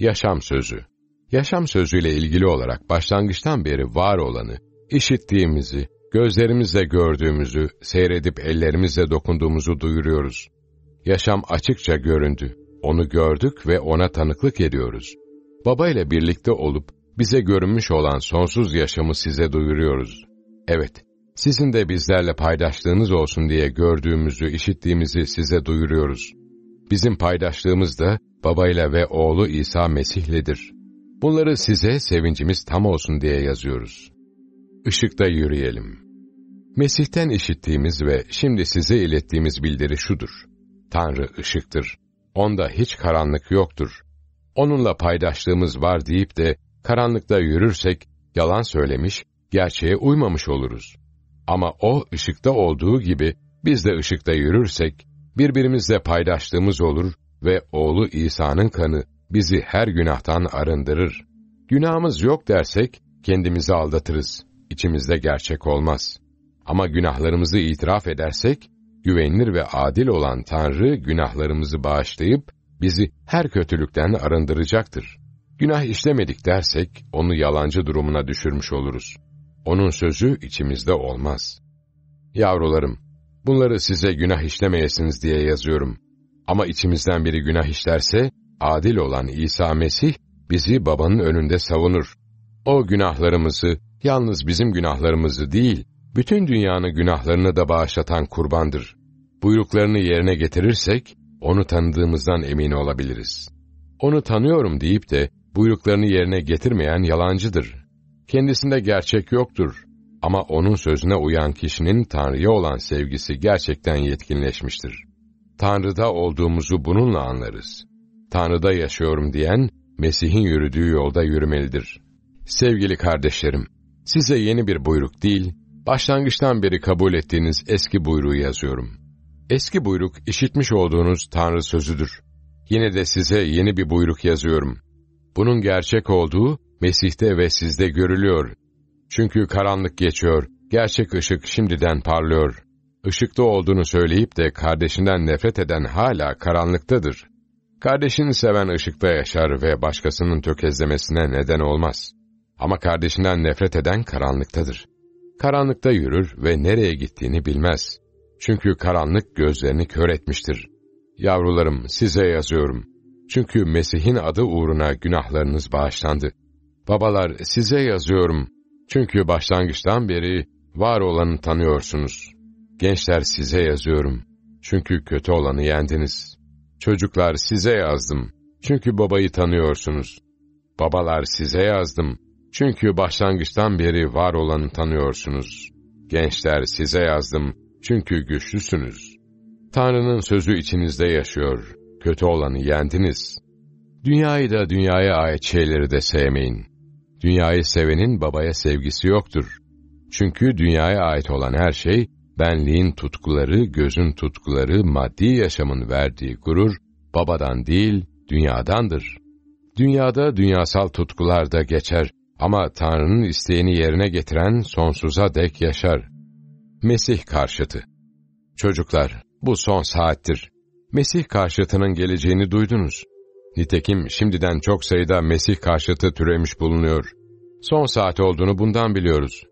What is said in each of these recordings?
Yaşam sözü. Yaşam sözüyle ilgili olarak başlangıçtan beri var olanı, işittiğimizi, gözlerimizle gördüğümüzü, seyredip ellerimizle dokunduğumuzu duyuruyoruz. Yaşam açıkça göründü. Onu gördük ve ona tanıklık ediyoruz. Baba ile birlikte olup bize görünmüş olan sonsuz yaşamı size duyuruyoruz. Evet, sizin de bizlerle paydaşlığınız olsun diye gördüğümüzü, işittiğimizi size duyuruyoruz. Bizim paydaşlığımız da babayla ve oğlu İsa Mesih'ledir. Bunları size sevincimiz tam olsun diye yazıyoruz. Işıkta yürüyelim. Mesih'ten işittiğimiz ve şimdi size ilettiğimiz bildiri şudur. Tanrı ışıktır. Onda hiç karanlık yoktur. Onunla paydaşlığımız var deyip de karanlıkta yürürsek yalan söylemiş, gerçeğe uymamış oluruz. Ama o ışıkta olduğu gibi biz de ışıkta yürürsek birbirimizle paydaşlığımız olur ve oğlu İsa'nın kanı bizi her günahtan arındırır. Günahımız yok dersek kendimizi aldatırız. İçimizde gerçek olmaz. Ama günahlarımızı itiraf edersek güvenilir ve adil olan Tanrı günahlarımızı bağışlayıp bizi her kötülükten arındıracaktır. Günah işlemedik dersek onu yalancı durumuna düşürmüş oluruz. Onun sözü içimizde olmaz. Yavrularım, bunları size günah işlemeyesiniz diye yazıyorum. Ama içimizden biri günah işlerse, adil olan İsa Mesih bizi babanın önünde savunur. O günahlarımızı, yalnız bizim günahlarımızı değil, bütün dünyanın günahlarını da bağışlatan kurbandır. Buyruklarını yerine getirirsek, onu tanıdığımızdan emin olabiliriz. Onu tanıyorum deyip de, buyruklarını yerine getirmeyen yalancıdır. Kendisinde gerçek yoktur. Ama onun sözüne uyan kişinin Tanrı'ya olan sevgisi gerçekten yetkinleşmiştir. Tanrı'da olduğumuzu bununla anlarız. Tanrı'da yaşıyorum diyen, Mesih'in yürüdüğü yolda yürümelidir. Sevgili kardeşlerim, size yeni bir buyruk değil, başlangıçtan beri kabul ettiğiniz eski buyruğu yazıyorum. Eski buyruk, işitmiş olduğunuz Tanrı sözüdür. Yine de size yeni bir buyruk yazıyorum. Bunun gerçek olduğu, Mesih'te ve sizde görülüyor. Çünkü karanlık geçiyor, gerçek ışık şimdiden parlıyor. Işıkta olduğunu söyleyip de kardeşinden nefret eden hala karanlıktadır. Kardeşini seven ışıkta yaşar ve başkasının tökezlemesine neden olmaz. Ama kardeşinden nefret eden karanlıktadır. Karanlıkta yürür ve nereye gittiğini bilmez. Çünkü karanlık gözlerini kör etmiştir. Yavrularım size yazıyorum. Çünkü Mesih'in adı uğruna günahlarınız bağışlandı. Babalar size yazıyorum. Çünkü başlangıçtan beri var olanı tanıyorsunuz. Gençler size yazıyorum. Çünkü kötü olanı yendiniz. Çocuklar size yazdım. Çünkü babayı tanıyorsunuz. Babalar size yazdım. Çünkü başlangıçtan beri var olanı tanıyorsunuz. Gençler size yazdım. Çünkü güçlüsünüz. Tanrı'nın sözü içinizde yaşıyor. Kötü olanı yendiniz. Dünyayı da dünyaya ait şeyleri de sevmeyin. Dünyayı sevenin babaya sevgisi yoktur. Çünkü dünyaya ait olan her şey, benliğin tutkuları, gözün tutkuları, maddi yaşamın verdiği gurur, babadan değil, dünyadandır. Dünyada dünyasal tutkular da geçer ama Tanrı'nın isteğini yerine getiren sonsuza dek yaşar. Mesih karşıtı Çocuklar, bu son saattir. Mesih karşıtının geleceğini duydunuz. Nitekim şimdiden çok sayıda Mesih karşıtı türemiş bulunuyor. Son saat olduğunu bundan biliyoruz.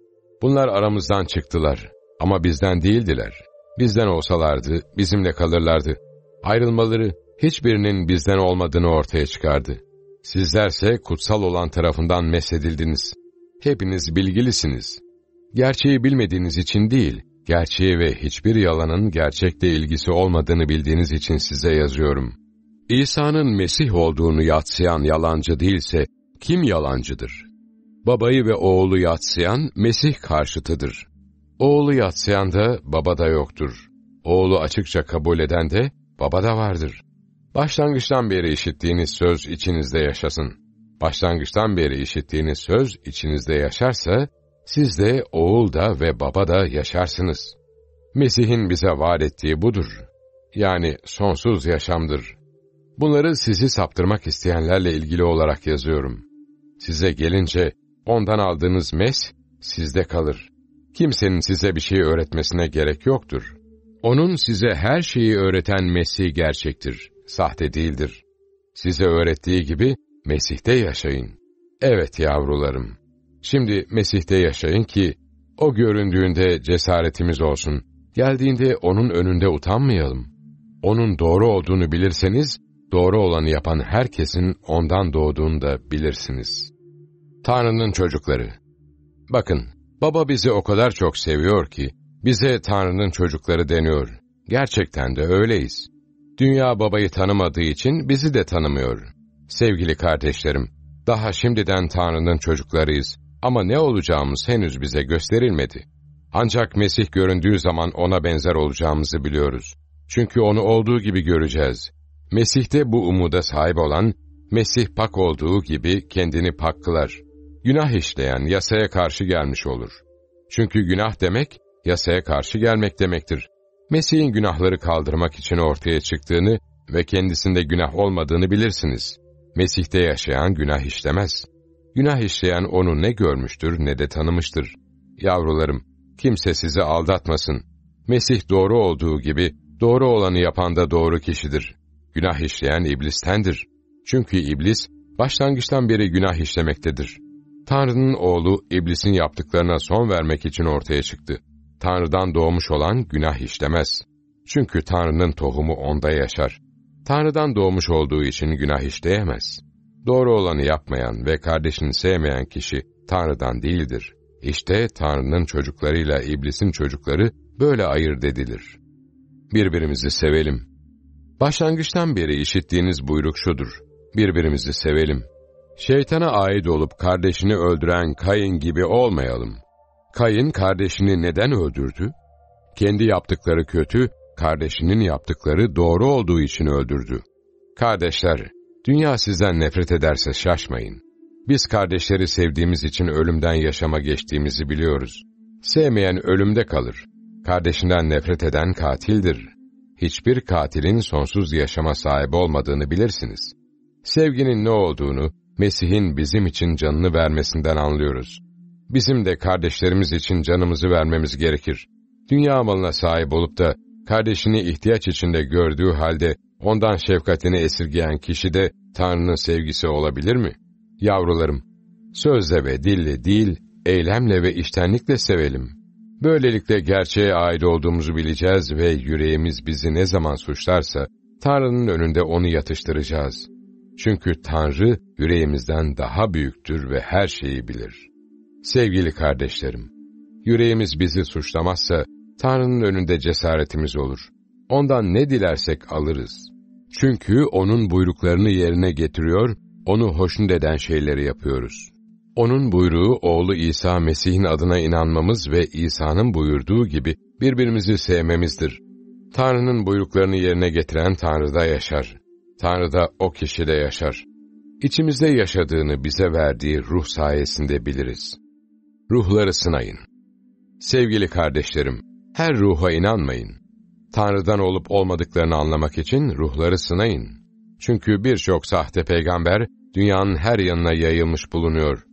Bunlar aramızdan çıktılar ama bizden değildiler. Bizden olsalardı bizimle kalırlardı. Ayrılmaları hiçbirinin bizden olmadığını ortaya çıkardı. Sizlerse kutsal olan tarafından mesedildiniz. Hepiniz bilgilisiniz. Gerçeği bilmediğiniz için değil, gerçeği ve hiçbir yalanın gerçekle ilgisi olmadığını bildiğiniz için size yazıyorum. İsa'nın Mesih olduğunu yatsıyan yalancı değilse, kim yalancıdır? Babayı ve oğlu yatsıyan Mesih karşıtıdır. Oğlu yatsıyan da babada yoktur. Oğlu açıkça kabul eden de babada vardır. Başlangıçtan beri işittiğiniz söz içinizde yaşasın. Başlangıçtan beri işittiğiniz söz içinizde yaşarsa, siz de oğul da ve baba da yaşarsınız. Mesih'in bize vaat ettiği budur. Yani sonsuz yaşamdır. Bunları sizi saptırmak isteyenlerle ilgili olarak yazıyorum. Size gelince ondan aldığınız mes sizde kalır. Kimsenin size bir şey öğretmesine gerek yoktur. Onun size her şeyi öğreten Mesih gerçektir, sahte değildir. Size öğrettiği gibi Mesih'te yaşayın. Evet yavrularım. Şimdi Mesih'te yaşayın ki, o göründüğünde cesaretimiz olsun. Geldiğinde onun önünde utanmayalım. Onun doğru olduğunu bilirseniz, doğru olanı yapan herkesin ondan doğduğunu da bilirsiniz. Tanrı'nın çocukları. Bakın, baba bizi o kadar çok seviyor ki, bize Tanrı'nın çocukları deniyor. Gerçekten de öyleyiz. Dünya babayı tanımadığı için bizi de tanımıyor. Sevgili kardeşlerim, daha şimdiden Tanrı'nın çocuklarıyız ama ne olacağımız henüz bize gösterilmedi. Ancak Mesih göründüğü zaman ona benzer olacağımızı biliyoruz. Çünkü onu olduğu gibi göreceğiz. Mesih'te bu umuda sahip olan, Mesih pak olduğu gibi kendini pak kılar. Günah işleyen yasaya karşı gelmiş olur. Çünkü günah demek, yasaya karşı gelmek demektir. Mesih'in günahları kaldırmak için ortaya çıktığını ve kendisinde günah olmadığını bilirsiniz. Mesih'te yaşayan günah işlemez. Günah işleyen onu ne görmüştür ne de tanımıştır. Yavrularım, kimse sizi aldatmasın. Mesih doğru olduğu gibi, doğru olanı yapan da doğru kişidir. Günah işleyen iblistendir. Çünkü iblis, başlangıçtan beri günah işlemektedir. Tanrı'nın oğlu, iblisin yaptıklarına son vermek için ortaya çıktı. Tanrı'dan doğmuş olan günah işlemez. Çünkü Tanrı'nın tohumu onda yaşar. Tanrı'dan doğmuş olduğu için günah işleyemez. Doğru olanı yapmayan ve kardeşini sevmeyen kişi Tanrı'dan değildir. İşte Tanrı'nın çocuklarıyla iblisin çocukları böyle ayırt edilir. Birbirimizi sevelim. Başlangıçtan beri işittiğiniz buyruk şudur. Birbirimizi sevelim. Şeytana ait olup kardeşini öldüren Kayın gibi olmayalım. Kayın kardeşini neden öldürdü? Kendi yaptıkları kötü, kardeşinin yaptıkları doğru olduğu için öldürdü. Kardeşler, dünya sizden nefret ederse şaşmayın. Biz kardeşleri sevdiğimiz için ölümden yaşama geçtiğimizi biliyoruz. Sevmeyen ölümde kalır. Kardeşinden nefret eden katildir. Hiçbir katilin sonsuz yaşama sahip olmadığını bilirsiniz. Sevginin ne olduğunu, Mesih'in bizim için canını vermesinden anlıyoruz. Bizim de kardeşlerimiz için canımızı vermemiz gerekir. Dünya malına sahip olup da kardeşini ihtiyaç içinde gördüğü halde ondan şefkatini esirgeyen kişi de Tanrı'nın sevgisi olabilir mi? Yavrularım, sözle ve dille değil, eylemle ve iştenlikle sevelim. Böylelikle gerçeğe ait olduğumuzu bileceğiz ve yüreğimiz bizi ne zaman suçlarsa, Tanrı'nın önünde onu yatıştıracağız. Çünkü Tanrı yüreğimizden daha büyüktür ve her şeyi bilir. Sevgili kardeşlerim, yüreğimiz bizi suçlamazsa, Tanrı'nın önünde cesaretimiz olur. Ondan ne dilersek alırız. Çünkü O'nun buyruklarını yerine getiriyor, O'nu hoşnut eden şeyleri yapıyoruz. O'nun buyruğu oğlu İsa Mesih'in adına inanmamız ve İsa'nın buyurduğu gibi birbirimizi sevmemizdir. Tanrı'nın buyruklarını yerine getiren Tanrı'da yaşar. Tanrı'da o kişide yaşar. İçimizde yaşadığını bize verdiği ruh sayesinde biliriz. Ruhları sınayın. Sevgili kardeşlerim, her ruha inanmayın. Tanrı'dan olup olmadıklarını anlamak için ruhları sınayın. Çünkü birçok sahte peygamber dünyanın her yanına yayılmış bulunuyor.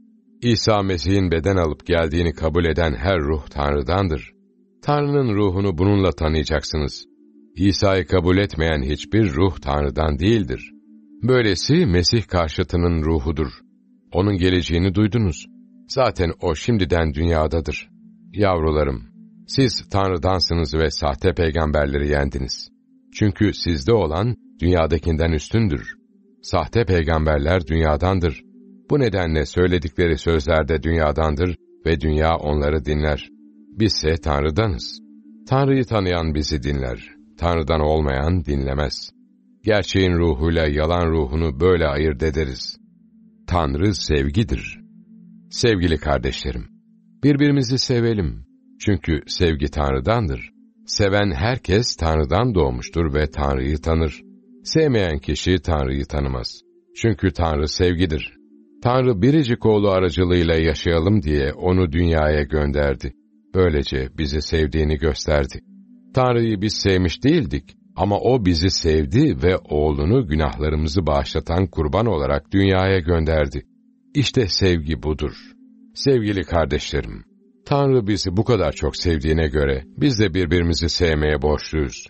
İsa Mesih'in beden alıp geldiğini kabul eden her ruh Tanrı'dandır. Tanrı'nın ruhunu bununla tanıyacaksınız. İsa'yı kabul etmeyen hiçbir ruh Tanrı'dan değildir. Böylesi Mesih karşıtının ruhudur. Onun geleceğini duydunuz. Zaten o şimdiden dünyadadır. Yavrularım, siz Tanrı'dansınız ve sahte peygamberleri yendiniz. Çünkü sizde olan dünyadakinden üstündür. Sahte peygamberler dünyadandır. Bu nedenle söyledikleri sözlerde dünyadandır ve dünya onları dinler. Bizse Tanrı'danız. Tanrı'yı tanıyan bizi dinler. Tanrı'dan olmayan dinlemez. Gerçeğin ruhuyla yalan ruhunu böyle ayırt ederiz. Tanrı sevgidir. Sevgili kardeşlerim, birbirimizi sevelim. Çünkü sevgi Tanrı'dandır. Seven herkes Tanrı'dan doğmuştur ve Tanrı'yı tanır. Sevmeyen kişi Tanrı'yı tanımaz. Çünkü Tanrı sevgidir. Tanrı biricik oğlu aracılığıyla yaşayalım diye onu dünyaya gönderdi. Böylece bizi sevdiğini gösterdi. Tanrı'yı biz sevmiş değildik ama O bizi sevdi ve oğlunu günahlarımızı bağışlatan kurban olarak dünyaya gönderdi. İşte sevgi budur. Sevgili kardeşlerim, Tanrı bizi bu kadar çok sevdiğine göre biz de birbirimizi sevmeye borçluyuz.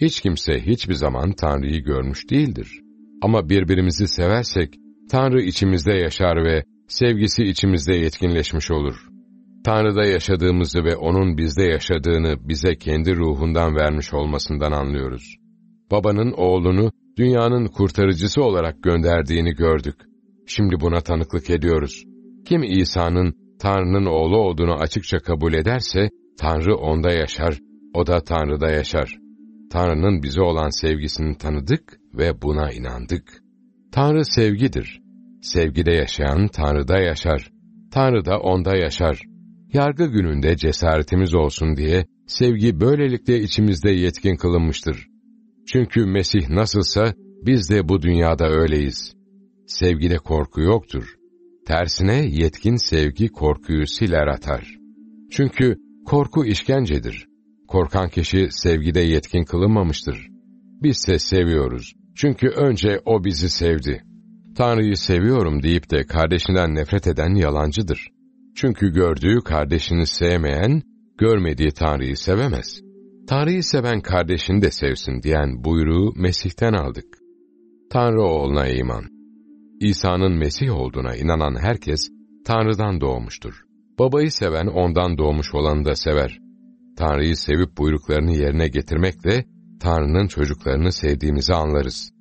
Hiç kimse hiçbir zaman Tanrı'yı görmüş değildir. Ama birbirimizi seversek Tanrı içimizde yaşar ve sevgisi içimizde yetkinleşmiş olur. Tanrı'da yaşadığımızı ve O'nun bizde yaşadığını bize kendi ruhundan vermiş olmasından anlıyoruz. Babanın oğlunu dünyanın kurtarıcısı olarak gönderdiğini gördük. Şimdi buna tanıklık ediyoruz. Kim İsa'nın Tanrı'nın oğlu olduğunu açıkça kabul ederse, Tanrı onda yaşar, o da Tanrı'da yaşar. Tanrı'nın bize olan sevgisini tanıdık ve buna inandık. Tanrı sevgidir. Sevgide yaşayan Tanrı'da yaşar. Tanrı da onda yaşar. Yargı gününde cesaretimiz olsun diye sevgi böylelikle içimizde yetkin kılınmıştır. Çünkü Mesih nasılsa biz de bu dünyada öyleyiz. Sevgide korku yoktur. Tersine yetkin sevgi korkuyu siler atar. Çünkü korku işkencedir. Korkan kişi sevgide yetkin kılınmamıştır. Bizse seviyoruz. Çünkü önce O bizi sevdi. Tanrı'yı seviyorum deyip de kardeşinden nefret eden yalancıdır. Çünkü gördüğü kardeşini sevmeyen, görmediği Tanrı'yı sevemez. Tanrı'yı seven kardeşini de sevsin diyen buyruğu Mesih'ten aldık. Tanrı oğluna iman. İsa'nın Mesih olduğuna inanan herkes, Tanrı'dan doğmuştur. Babayı seven ondan doğmuş olanı da sever. Tanrı'yı sevip buyruklarını yerine getirmekle, Tanrı'nın çocuklarını sevdiğimizi anlarız.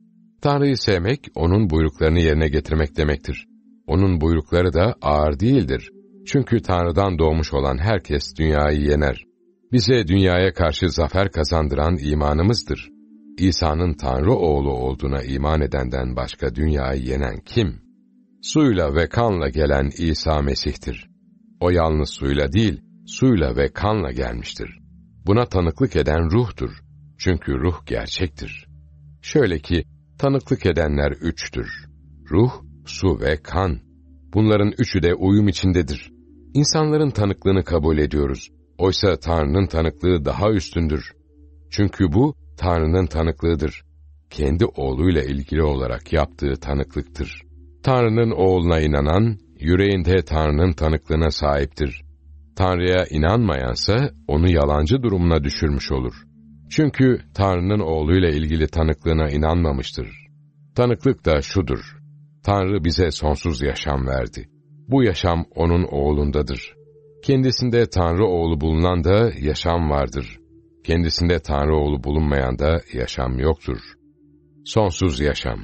Tanrı'yı sevmek, O'nun buyruklarını yerine getirmek demektir. O'nun buyrukları da ağır değildir. Çünkü Tanrı'dan doğmuş olan herkes dünyayı yener. Bize dünyaya karşı zafer kazandıran imanımızdır. İsa'nın Tanrı oğlu olduğuna iman edenden başka dünyayı yenen kim? Suyla ve kanla gelen İsa Mesih'tir. O yalnız suyla değil, suyla ve kanla gelmiştir. Buna tanıklık eden ruhtur. Çünkü ruh gerçektir. Şöyle ki, tanıklık edenler üçtür. Ruh, su ve kan. Bunların üçü de uyum içindedir. İnsanların tanıklığını kabul ediyoruz. Oysa Tanrı'nın tanıklığı daha üstündür. Çünkü bu, Tanrı'nın tanıklığıdır. Kendi oğluyla ilgili olarak yaptığı tanıklıktır. Tanrı'nın oğluna inanan, yüreğinde Tanrı'nın tanıklığına sahiptir. Tanrı'ya inanmayansa, onu yalancı durumuna düşürmüş olur. Çünkü Tanrı'nın oğluyla ilgili tanıklığına inanmamıştır. Tanıklık da şudur. Tanrı bize sonsuz yaşam verdi. Bu yaşam O'nun oğlundadır. Kendisinde Tanrı oğlu bulunan da yaşam vardır. Kendisinde Tanrı oğlu bulunmayan da yaşam yoktur. Sonsuz yaşam.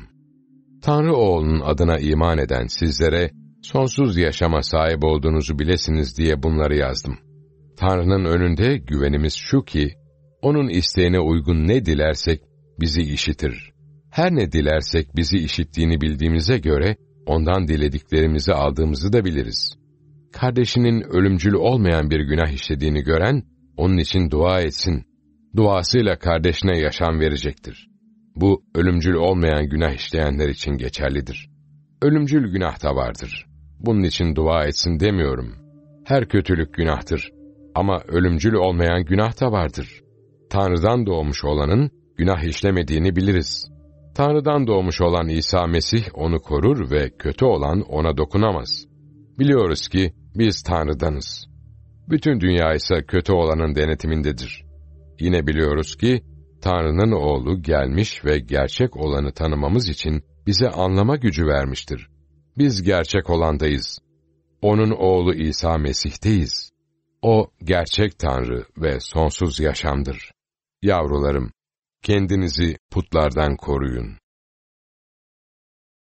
Tanrı oğlunun adına iman eden sizlere sonsuz yaşama sahip olduğunuzu bilesiniz diye bunları yazdım. Tanrı'nın önünde güvenimiz şu ki, O'nun isteğine uygun ne dilersek bizi işitir. Her ne dilersek bizi işittiğini bildiğimize göre, Ondan dilediklerimizi aldığımızı da biliriz. Kardeşinin ölümcül olmayan bir günah işlediğini gören, onun için dua etsin. Duasıyla kardeşine yaşam verecektir. Bu, ölümcül olmayan günah işleyenler için geçerlidir. Ölümcül günah da vardır. Bunun için dua etsin demiyorum. Her kötülük günahtır. Ama ölümcül olmayan günah da vardır. Tanrı'dan doğmuş olanın günah işlemediğini biliriz. Tanrı'dan doğmuş olan İsa Mesih onu korur ve kötü olan ona dokunamaz. Biliyoruz ki biz Tanrı'danız. Bütün dünya ise kötü olanın denetimindedir. Yine biliyoruz ki Tanrı'nın oğlu gelmiş ve gerçek olanı tanımamız için bize anlama gücü vermiştir. Biz gerçek olandayız. Onun oğlu İsa Mesih'teyiz. O gerçek Tanrı ve sonsuz yaşamdır. Yavrularım, kendinizi putlardan koruyun.